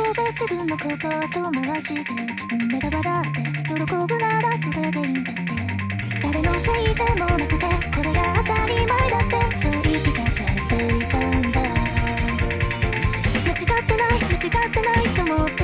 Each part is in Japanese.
後回して胸が笑って喜ぶならそれでいいんだ。って誰のせいでもなくてこれが当たり前だってそう言い聞かせていたんだ。間違ってない間違ってないと思って。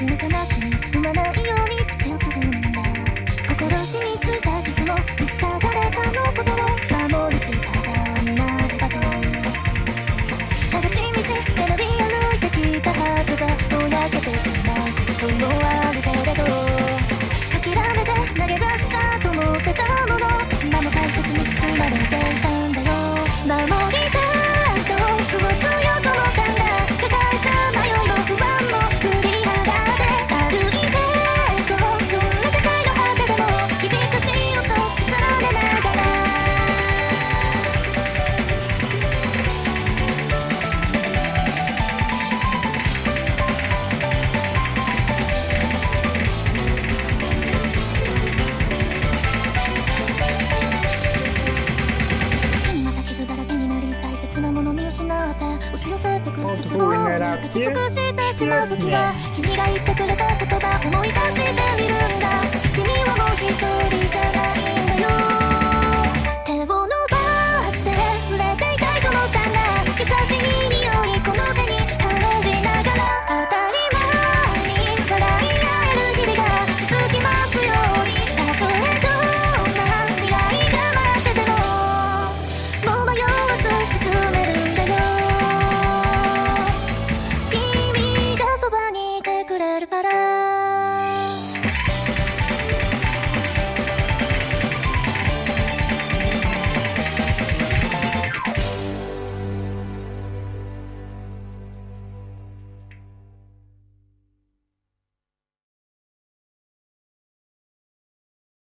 次の話に生まないように口をつぐんだ心染みついた傷もいつか誰かのことを守る力になればと正しい道選び歩いてきたはずがぼやけてしまうこともあるけれど諦めて投げ出したと思ってた。もの今も大切に包まれていたんだよ守りなもの見失って押し寄せてくる。絶望を打ち尽くしてしまう時は君が言ってくれた言